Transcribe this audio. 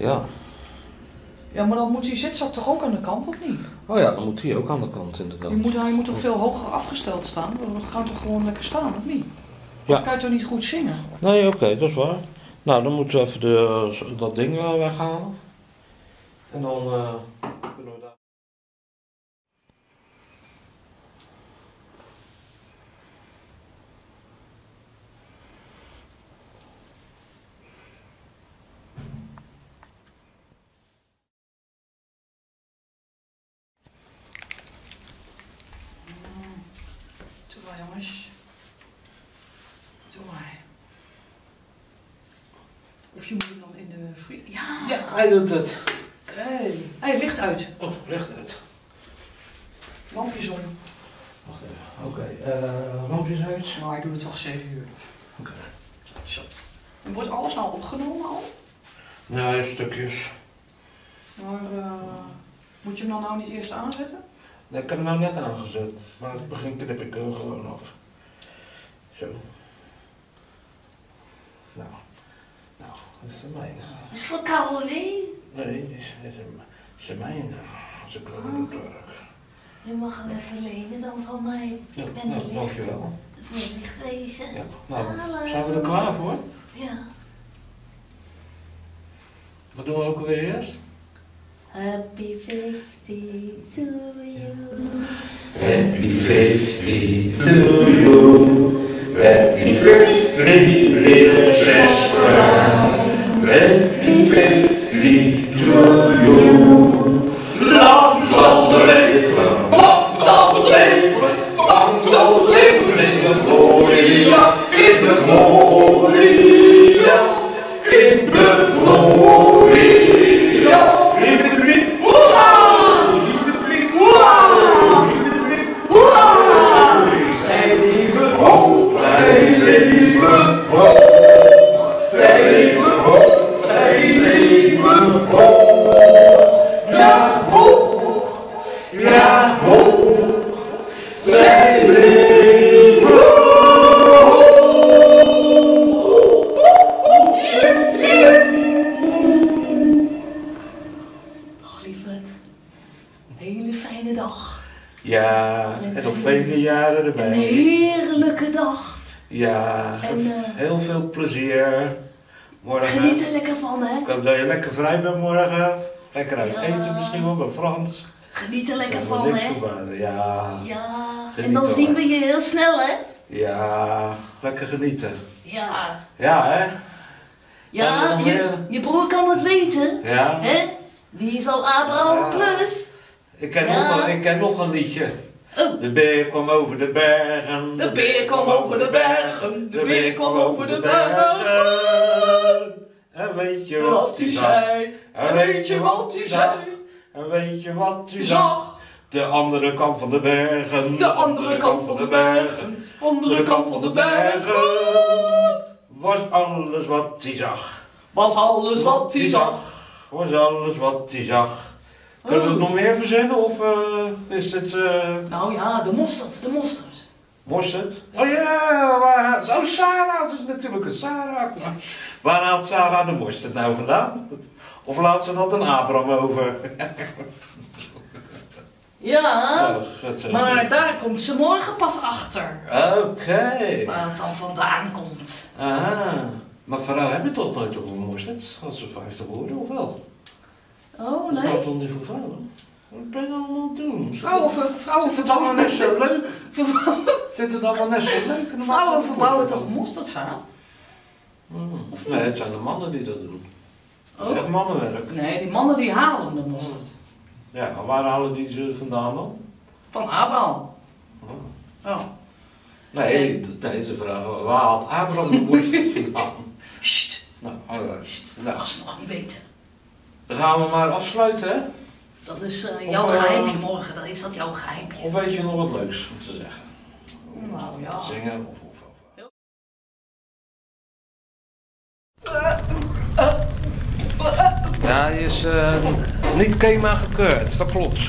Ja. Ja, maar dan moet die zitzak toch ook aan de kant, of niet? Oh ja, dan moet hij ook aan de kant inderdaad. Die moet, hij moet toch veel hoger afgesteld staan? We gaan toch gewoon lekker staan, of niet? Ja. Anders kan je toch niet goed zingen? Nee, oké, dat is waar. Nou, dan moeten we even de, dat ding wel weghalen. En dan eh, kunnen we daar... Doe maar, jongens. Doe maar. Of je moet hem dan in de vrie... Ja, Ja, hij doet het. oké. Hij licht uit. Oh, recht uit. Lampjes om. Wacht even. Oké, eh, lampjes uit. Maar hij doet het toch 7 uur. Oké. Zo. En wordt alles al opgenomen al? Nee, stukjes. Maar eh, moet je hem dan nou niet eerst aanzetten? Nee, ik heb hem nou net aangezet. Maar het begin knip ik er gewoon af. Zo. Nou. Nou, dat is de mijne. is voor Caroline. Nee, dit is, is, de mijne. Als ik wel doe werk. Je mag hem even lenen dan van mij. Ja, Ik ben nou, de licht. dankjewel. Het moet licht wezen. Ja, nou, Hallo. zijn we er klaar voor? Ja. Wat doen we ook alweer eerst? Happy 50 to you. Happy 50 to you. Happy 50 little sister. 50 to you. Lang zal ze leven, lang zal ze leven, lang zal ze leven in de gloria, in de gloria, in de gloria. Ja, en nog vele jaren Een erbij. heerlijke dag. Ja, En, eh, heel veel plezier. Morgen. Geniet er lekker van, hè? Ik hoop dat je lekker vrij bent morgen. Lekker uit Ja. eten misschien wel bij Frans. Geniet er lekker er van, hè? Ja, Ja. En dan hoor. zien we je heel snel, hè? ja, lekker genieten. Ja. Ja, hè? Ja, je, je broer kan het weten, Ja. hè? Die is al Abraham plus. Ik ken, nog een, ik ken nog een liedje. Oh. De beer kwam over de bergen. De beer kwam over de bergen, de beer kwam over de bergen. En weet je Wat hij zei, en weet je wat hij zei? En weet je wat hij zag? Zag De andere kant van de bergen. de andere kant van de bergen, andere kant van de bergen. Was alles wat hij zag. Was alles wat hij zag. Was alles wat hij zag. Kunnen we het nog meer verzinnen of eh, is het eh Nou ja, de mosterd, de mosterd. mosterd? Oh ja, waar haalt, oh Sarah, dat is natuurlijk een Sarah. Waar haalt Sarah de mosterd nou vandaan? Of laat ze dat een Abraham over? Ja, Oh, godzijdank. maar daar komt ze morgen pas achter. Oké. Waar het dan vandaan komt. Ah, maar vrouw heb je toch nooit een mosterd? Als ze 50 worden of wel? Oh, Dat nee. gaat toch niet voor vrouwen? Wat ben je allemaal aan het doen? Vrouwen, ver- vrouwen, Zit het allemaal net zo leuk? Zit het allemaal net zo leuk? En dan vrouwen verbouwen toch mosterdzaad? Hmm. Nee, het zijn de mannen die dat doen. Dat is Oh. echt mannenwerk. Nee, die mannen die halen de mosterd. Ja, maar waar halen die ze vandaan dan? Van Abraham. Oh. Oh. Nee, deze vraag, waar haalt Abraham de mosterd vandaan? Sst, Nou, alright. Nou, mag ze nog niet weten. Dan gaan we maar afsluiten, hè? Dat is eh, Of, jouw eh, geheimpje morgen. Dan is dat jouw geheimpje. Of weet je nog wat leuks om te zeggen? Nou ja. Zingen of... of, of. Ja, hij is eh, niet KEMA gekeurd, dat klopt.